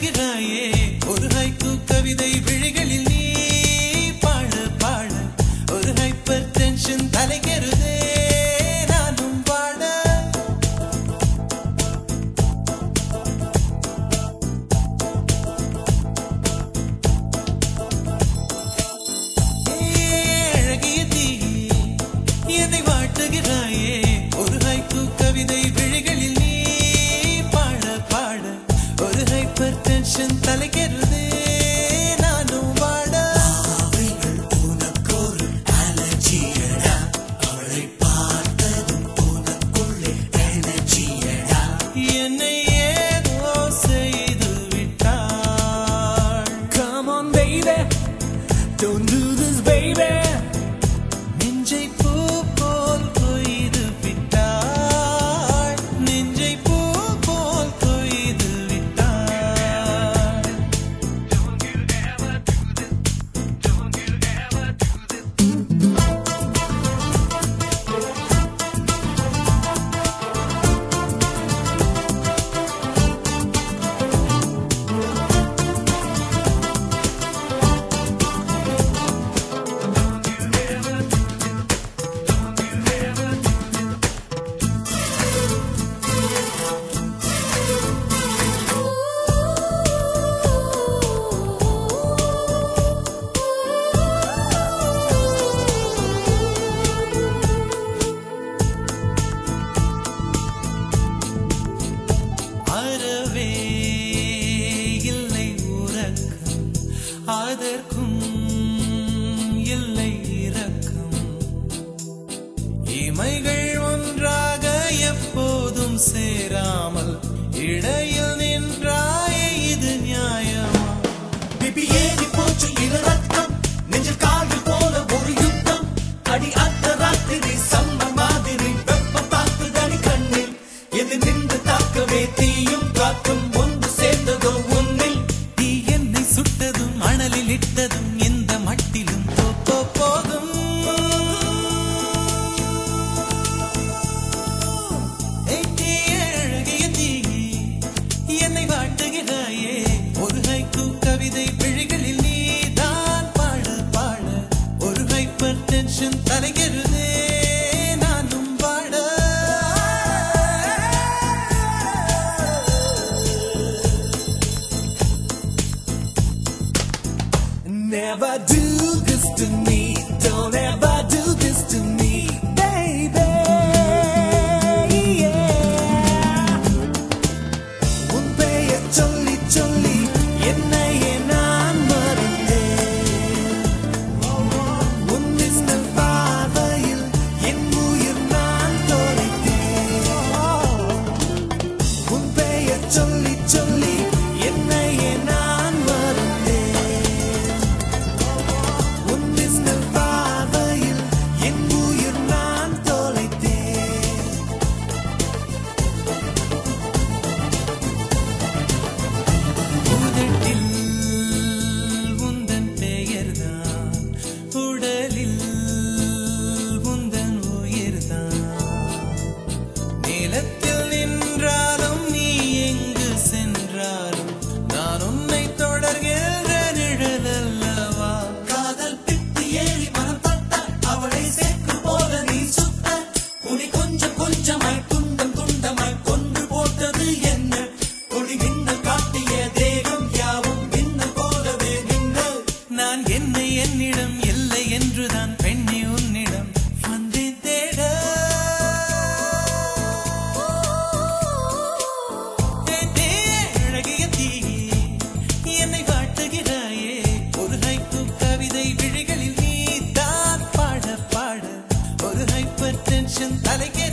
எழுதுகிறாயே ஒரு ஹைக்கு கவிதை விழிகளில் நீ பாட பாட ஒரு ஹைப்பர் டென்ஷன் தலைகள் ஓவர் டென்ஷன் தலைக்கிறது நானும் வாட. உனக்கொரு அலர்ஜியடா அவளை பார்த்ததும் உனக்குள்ளே எனர்ஜியடா என்னை ஏதோ செய்து விட்டாள். Come on baby. Don't do this baby. நெஞ்சை அதற்கும் attention, trying to get மனுஷன் தலைக்கே